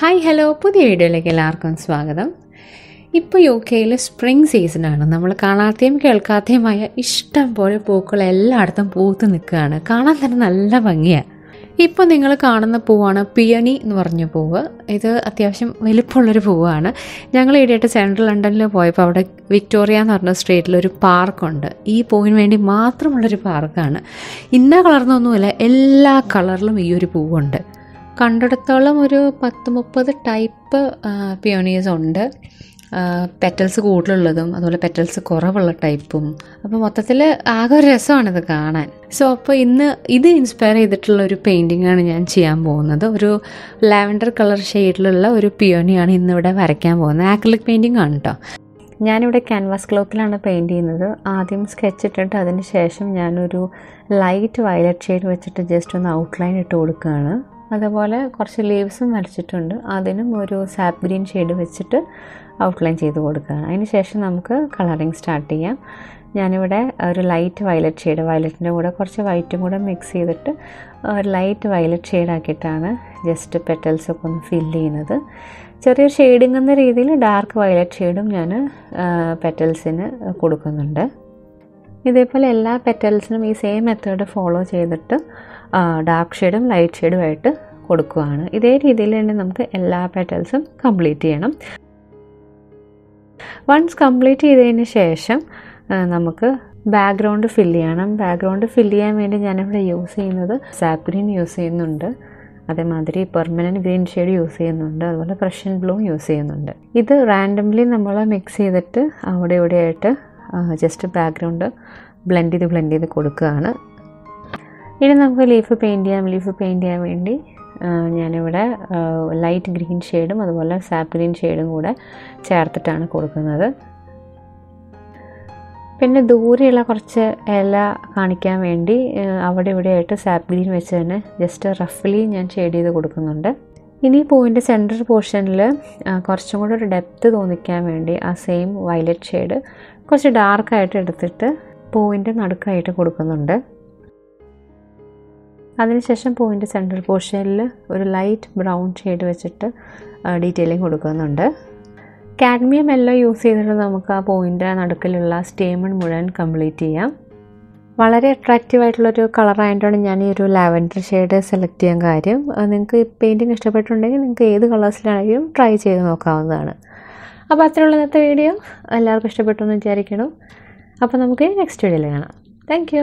Hi hello പുതിയ വീഡിയോയിലേക്ക് എല്ലാവർക്കും സ്വാഗതം. ഇപ്പോൾ യു കെയിൽ സ്പ്രിംഗ് സീസണാണ് നമ്മൾ കാണാത്തയും കേൾക്കാത്തയുമായ ഇഷ്ടം പോലെ പൂക്കൾ എല്ലായിടത്തും പൂത്ത് നിൽക്കുകയാണ്. കാണാൻ തന്നെ നല്ല ഭംഗിയാണ് ഇപ്പോൾ നിങ്ങൾ കാണുന്ന പൂവാണ് പിയണി എന്ന് പറഞ്ഞ പൂവ്. ഇത് അത്യാവശ്യം വലിപ്പമുള്ളൊരു പൂവാണ്. ഞങ്ങൾ ഈയിടെയായിട്ട് സെൻട്രൽ ലണ്ടനിൽ പോയപ്പോൾ അവിടെ വിക്ടോറിയ എന്ന് പറഞ്ഞ സ്ട്രീറ്റിൽ ഒരു പാർക്കുണ്ട് ഈ പൂവിന് വേണ്ടി മാത്രമുള്ളൊരു പാർക്കാണ് ഇന്ന കളർന്നൊന്നുമില്ല എല്ലാ കളറിലും ഈ ഒരു പൂവുണ്ട്. കണ്ടിടത്തോളം ഒരു പത്ത് മുപ്പത് ടൈപ്പ് പിയോണീസ് ഉണ്ട്. പെറ്റൽസ് കൂടുതലുള്ളതും അതുപോലെ പെറ്റൽസ് കുറവുള്ള ടൈപ്പും അപ്പോൾ മൊത്തത്തിൽ ആകെ ഒരു രസമാണിത് കാണാൻ. സോ അപ്പോൾ ഇന്ന് ഇത് ഇൻസ്പയർ ചെയ്തിട്ടുള്ള ഒരു പെയിന്റിങ്ങാണ് ഞാൻ ചെയ്യാൻ പോകുന്നത്. ഒരു ലാവൻഡർ കളർ ഷെയ്ഡിലുള്ള ഒരു പിയോണിയാണ് ഇന്നിവിടെ വരയ്ക്കാൻ പോകുന്നത്. ആക്രിലിക് പെയിന്റിംഗ് ആണ് കേട്ടോ ഞാനിവിടെ ക്യാൻവാസ് ക്ലോത്തിലാണ് പെയിന്റ് ചെയ്യുന്നത്. ആദ്യം സ്കെച്ച് ഇട്ടിട്ട് അതിന് ശേഷം ഞാനൊരു ലൈറ്റ് വയലറ്റ് ഷെയ്ഡ് വെച്ചിട്ട് ജസ്റ്റ് ഒന്ന് ഔട്ട്ലൈൻ ഇട്ട് കൊടുക്കുകയാണ്. അതുപോലെ കുറച്ച് ലീവ്സും വരച്ചിട്ടുണ്ട് അതിനും ഒരു സാപ്പ് ഗ്രീൻ ഷെയ്ഡ് വെച്ചിട്ട് ഔട്ട്ലൈൻ ചെയ്ത് കൊടുക്കുക അതിന് ശേഷം നമുക്ക് കളറിങ് സ്റ്റാർട്ട് ചെയ്യാം. ഞാനിവിടെ ഒരു ലൈറ്റ് വയലറ്റ് ഷെയ്ഡ് വയലറ്റിന്റെ കൂടെ കുറച്ച് വൈറ്റും കൂടെ മിക്സ് ചെയ്തിട്ട് ഒരു ലൈറ്റ് വയലറ്റ് ഷെയ്ഡാക്കിയിട്ടാണ് ജസ്റ്റ് പെറ്റൽസൊക്കെ ഒന്ന് ഫില്ല് ചെയ്യുന്നത്. ചെറിയൊരു ഷെയ്ഡിങ് എന്ന രീതിയിൽ ഡാർക്ക് വയലറ്റ് ഷെയ്ഡും ഞാൻ പെറ്റൽസിന് കൊടുക്കുന്നുണ്ട്. ഇതേപോലെ എല്ലാ പെറ്റൽസിനും ഈ സെയിം മെത്തേഡ് ഫോളോ ചെയ്തിട്ട് ഡാർക്ക് ഷെയ്ഡും ലൈറ്റ് ഷെയ്ഡുമായിട്ട് കൊടുക്കുകയാണ് ഇതേ രീതിയിൽ തന്നെ നമുക്ക് എല്ലാ പെറ്റൽസും കംപ്ലീറ്റ് ചെയ്യണം. വൺസ് കംപ്ലീറ്റ് ചെയ്തതിന് ശേഷം നമുക്ക് ബാക്ക്ഗ്രൗണ്ട് ഫില്ല് ചെയ്യണം. ബാക്ക്ഗ്രൗണ്ട് ഫില്ല് ചെയ്യാൻ വേണ്ടി ഞാനിവിടെ യൂസ് ചെയ്യുന്നത് സാപ്പ് ഗ്രീൻ യൂസ് ചെയ്യുന്നുണ്ട്. അതേമാതിരി പെർമനന്റ് ഗ്രീൻ ഷെയ്ഡ് യൂസ് ചെയ്യുന്നുണ്ട്. അതുപോലെ പ്രഷ്യൻ ബ്ലൂ യൂസ് ചെയ്യുന്നുണ്ട്. ഇത് റാൻഡംലി നമ്മൾ മിക്സ് ചെയ്തിട്ട് അവിടെ ഇവിടെയായിട്ട് ജസ്റ്റ് ബാക്ക്ഗ്രൗണ്ട് ബ്ലെൻഡ് ചെയ്ത് ബ്ലെൻഡ് ചെയ്ത് കൊടുക്കുകയാണ്. ഇനി നമുക്ക് ലീഫ് പെയിന്റ് ചെയ്യാം. ലീഫ് പെയിന്റ് ചെയ്യാൻ വേണ്ടി ഞാനിവിടെ ലൈറ്റ് ഗ്രീൻ ഷെയ്ഡും അതുപോലെ സാപ്പ് ഗ്രീൻ ഷെയ്ഡും കൂടെ ചേർത്തിട്ടാണ് കൊടുക്കുന്നത്. പിന്നെ ദൂരെയുള്ള കുറച്ച് ഇല കാണിക്കാൻ വേണ്ടി അവിടെ ഇവിടെ ആയിട്ട് സാപ്പ് ഗ്രീൻ വെച്ച് തന്നെ ജസ്റ്റ് റഫ്ലി ഞാൻ ഷെയ്ഡ് ചെയ്ത് കൊടുക്കുന്നുണ്ട്. ഇനി പൂവിന്റെ സെന്റർ പോർഷനിൽ കുറച്ചും കൂടെ ഒരു ഡെപ്ത്ത് തോന്നിക്കാൻ വേണ്ടി ആ സെയിം വയലറ്റ് ഷെയ്ഡ് കുറച്ച് ഡാർക്കായിട്ട് എടുത്തിട്ട് പൂവിന്റെ നടുക്കായിട്ട് കൊടുക്കുന്നുണ്ട്. അതിനുശേഷം പൂവിന്റെ സെൻട്രൽ പോർഷനിൽ ഒരു ലൈറ്റ് ബ്രൗൺ ഷെയ്ഡ് വെച്ചിട്ട് ഡീറ്റെയിലിംഗ് കൊടുക്കുന്നുണ്ട്. കാഡ്മിയം എല്ലോ യൂസ് ചെയ്തിട്ട് നമുക്ക് ആ പൂവിന്റെ നടുക്കിലുള്ള സ്റ്റേമൺ മുഴുവൻ കംപ്ലീറ്റ് ചെയ്യാം. വളരെ അട്രാക്റ്റീവ് ആയിട്ടുള്ളൊരു കളറായതുകൊണ്ടാണ് ഞാൻ ഈ ഒരു ലാവൻഡർ ഷെയ്ഡ് സെലക്ട് ചെയ്യാൻ കാര്യം. നിങ്ങൾക്ക് പെയിന്റിങ് ഇഷ്ടപ്പെട്ടിട്ടുണ്ടെങ്കിൽ നിങ്ങൾക്ക് ഏത് കളേഴ്സിലാണെങ്കിലും ട്രൈ ചെയ്ത് നോക്കാവുന്നതാണ്. അപ്പോൾ അത്രയുള്ള ഇന്നത്തെ വീഡിയോ. എല്ലാവർക്കും ഇഷ്ടപ്പെട്ടു എന്ന് വിചാരിക്കണം അപ്പോൾ നമുക്ക് നെക്സ്റ്റ് വീഡിയോയിൽ കാണാം. താങ്ക്